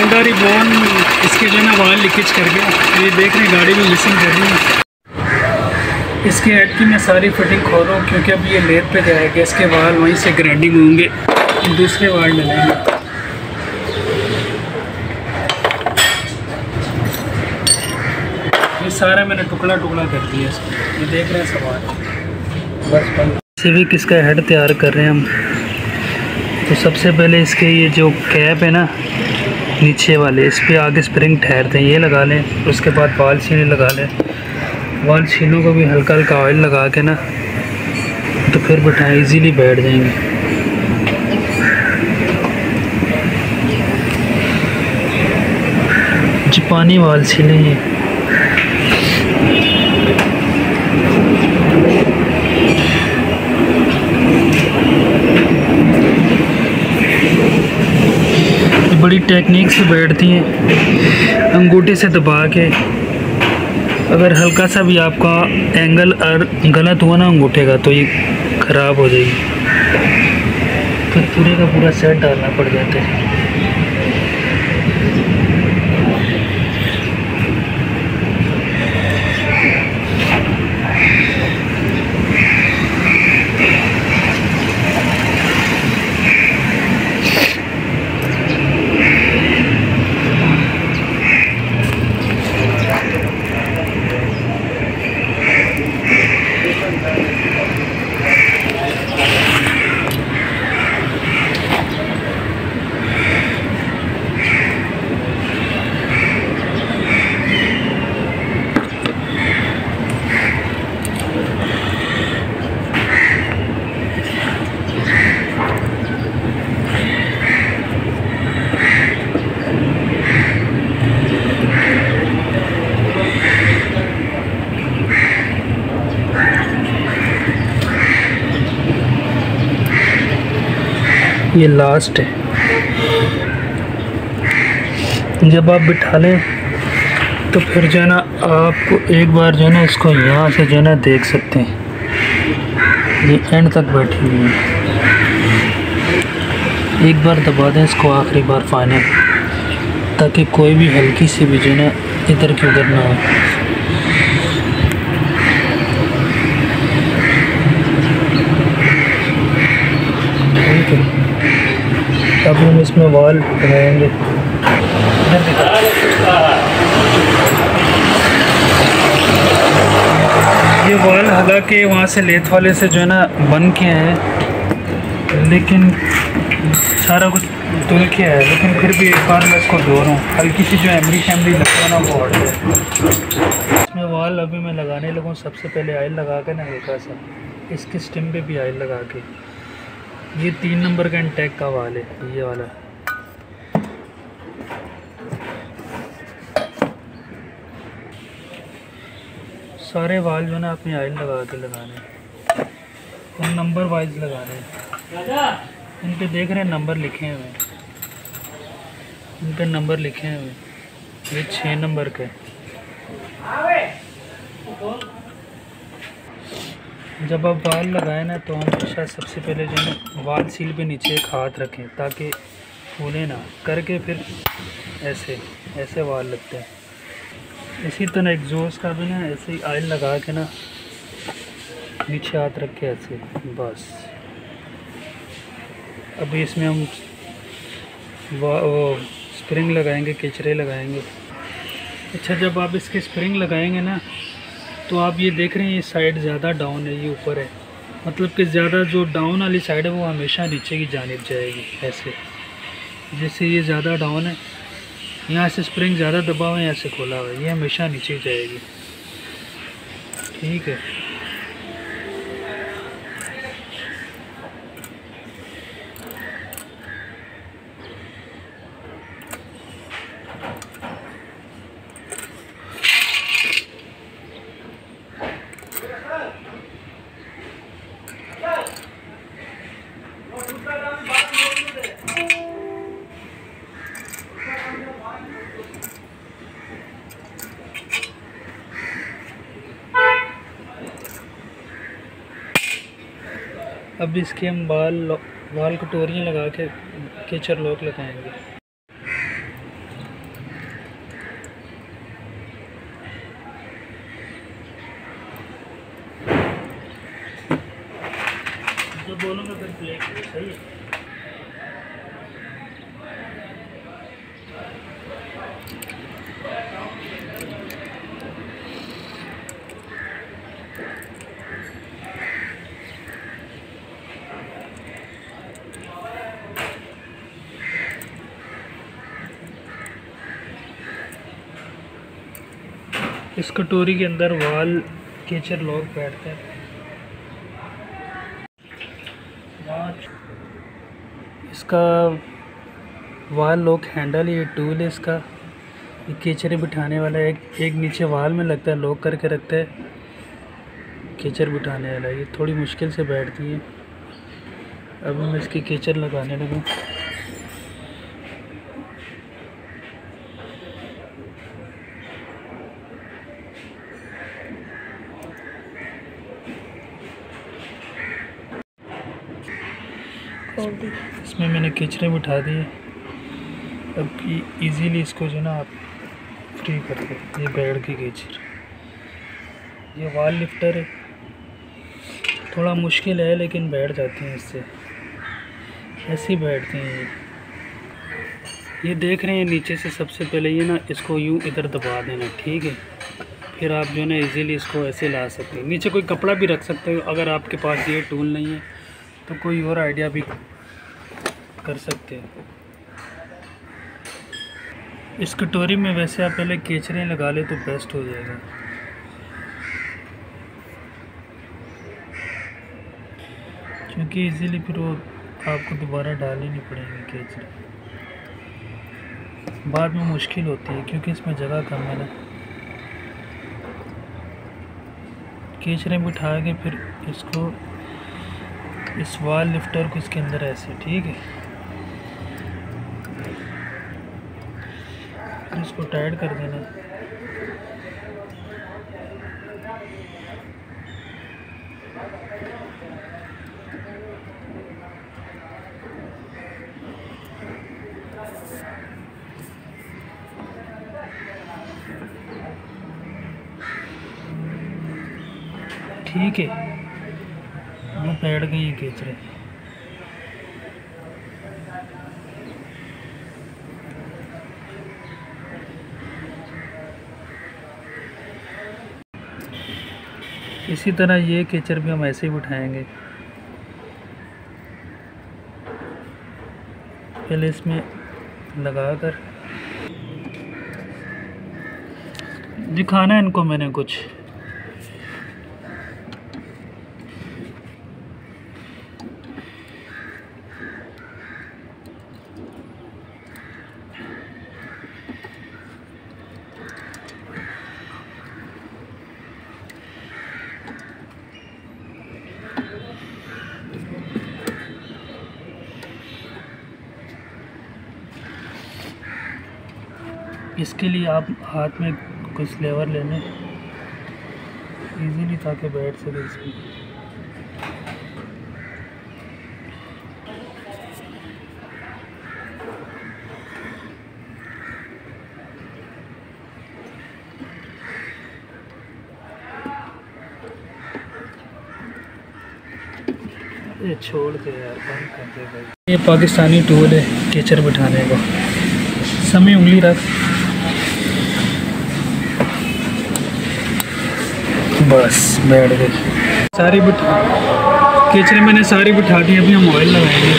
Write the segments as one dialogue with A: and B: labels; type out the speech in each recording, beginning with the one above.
A: ही bone इसके जो है ना वाल लीकेज कर गया। ये देख रहे हैं, गाड़ी में मिसिंग कर रही है। इसके हेड की मैं सारी फिटिंग खोल रहा हूँ, क्योंकि अब ये लेट पे जाएगा। इसके वाल वहीं से ग्राइंडिंग होंगे। दूसरे वाल ये सारा मैंने टुकड़ा टुकड़ा कर दिया इसको ये देख रहे हैं सवाल बस सिविक इसका हेड तैयार कर रहे हैं हम। तो सबसे पहले इसके ये जो कैप है ना नीचे वाले, इस पर आगे स्प्रिंग ठहरते हैं ये लगा लें, उसके बाद बाल छीने लगा लें। बाल छीनों को भी हल्का हल्का ऑयल लगा के ना तो फिर बैठाएँ इजीली बैठ जाएँगे। जी, पानी वाल छीने ये बड़ी टेक्निक से बैठती हैं, अंगूठे से दबा के। अगर हल्का सा भी आपका एंगल और गलत हुआ ना अंगूठे का तो ये ख़राब हो जाएगी। तो पूरे का पूरा सेट डालना पड़ जाता है। ये लास्ट है। जब आप बिठा लें तो फिर जो है ना, आपको एक बार जो है ना, इसको यहाँ से जो है ना, देख सकते हैं। ये एंड तक बैठी हुई है। एक बार दबा दें इसको आखिरी बार फाइनल ताकि कोई भी हल्की सी भी जो है ना, इधर की उधर ना हो ठीक है अब हम इसमें वाल दिखा। ये वाल हालाँकि वहाँ से लेथ वाले से जो है ना बन के हैं। लेकिन सारा कुछ धुल के है। लेकिन फिर भी एक बार मैं इसको धो रहा हूँ हल्की सी जो एमरी शैमरी है ना वो हट जाए इसमें वाल अभी मैं लगाने लगूँ। सबसे पहले आयल लगा के ना हल्का सा। इसके स्टिम पे भी आयल लगा के। ये तीन नंबर का इंटेक का वाल है, ये वाला। सारे वाल जो ना अपने आयल लगा के लगाने और नंबर वाइज लगाने इन पे देख रहे हैं नंबर लिखे हुए हैं इन पे नंबर लिखे हुए। ये छः नंबर का। जब आप वाल लगाए ना तो हमेशा सबसे पहले जो है वाल सील पे नीचे एक हाथ रखें, ताकि फूले ना, करके फिर ऐसे ऐसे वाल लगते हैं। इसी तरह एग्जॉस का भी ना, ऐसे ही आयल लगा के ना, नीचे हाथ रख के ऐसे, बस। अभी इसमें हम वो स्प्रिंग लगाएँगे, किचरे लगाएँगे। अच्छा जब आप इसके स्प्रिंग लगाएँगे ना तो आप ये देख रहे हैं, ये साइड ज़्यादा डाउन है, ये ऊपर है। मतलब कि ज़्यादा जो डाउन वाली साइड है, वो हमेशा नीचे की जानब जाएगी, ऐसे। जैसे ये ज़्यादा डाउन है, यहाँ से स्प्रिंग ज़्यादा दबा हुआ है, यहाँ से खोला हुआ है, ये हमेशा नीचे जाएगी। ठीक है। अब इसके हम बाल बाल कटोरियाँ लगा के केचर लॉक लगाएँगे। दोनों में फिर प्ले सही है। इस कटोरी के अंदर वाल, केचर लोग बैठते हैं। इसका वाल लॉक हैंडल ये टूल है इसका। ये केचरे बिठाने वाला एक एक नीचे वाल में लगता है, लॉक करके रखता है। कीचर बिठाने वाला ये थोड़ी मुश्किल से बैठती है। अब हम इसकी कीचर लगाने लगूँ इसमें मैंने किचरे बिठा दिए। अब इजीली इसको जो ना आप फ्री कर दो ये बेड की केचर ये वाल लिफ्टर है थोड़ा मुश्किल है, लेकिन बैठ जाती हैं इससे। ऐसे बैठती हैं ये। ये देख रहे हैं नीचे से सबसे पहले ये ना इसको यूँ इधर दबा देना, ठीक है? फिर आप जो ना इजीली इसको ऐसे ला सकते हैं। नीचे कोई कपड़ा भी रख सकते हो, अगर आपके पास ये टूल नहीं है तो कोई और आइडिया भी कर सकते हैं। इस कटोरी में वैसे आप पहले केचरे लगा ले तो बेस्ट हो जाएगा। क्योंकि इजीली फिर वो आपको दोबारा डालनी नहीं पड़ेगी केचरे। बाद में मुश्किल होती है क्योंकि इसमें जगह कम है ना। केचरे बिठा के फिर इसको, इस वाल लिफ्टर को इसके अंदर ऐसे, ठीक है? इसको टाइट कर देना। ठीक है। वो बैठ गई है केचरे इसी तरह ये केचर भी हम ऐसे ही उठाएँगे पहले इसमें लगा कर दिखाना है इनको मैंने कुछ। इसके लिए आप हाथ में कुछ लेवर लेने इजीली ताकि बैठ सके इसमें। ये छोड़ दे यार, बंद कर दे भाई। ये पाकिस्तानी टूल है, केचर बिठाने का। समय उंगली रख। बस, बैठ गई सारी बिठा केचरे मैंने सारी बिठा दी, अभी हम ऑयल लगाएँगे।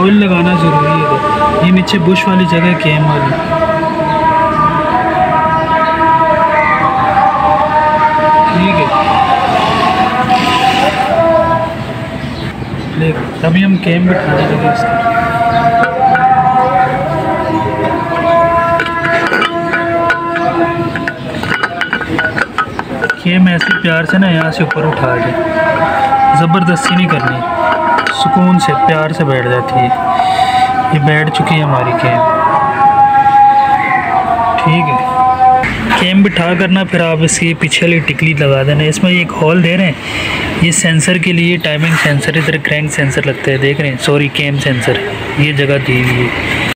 A: ऑयल लगाना ज़रूरी है। ये नीचे बुश वाली जगह केम वाली ठीक है। अभी हम केम बिठाने लगे इसका। ये मैं ऐसे प्यार से ना यहाँ से ऊपर उठा के ज़बरदस्ती नहीं करनी। सुकून से, प्यार से बैठ जाती है। ये बैठ चुकी है हमारी कैम ठीक है। कैम बिठा करना, फिर आप इसकी पीछे वाली टिकली लगा देना। इसमें एक हॉल दे रहे हैं। ये सेंसर के लिए टाइमिंग सेंसर इधर क्रैंक सेंसर लगता है, देख रहे हैं। सॉरी कैम सेंसर ये जगह दी हुई है।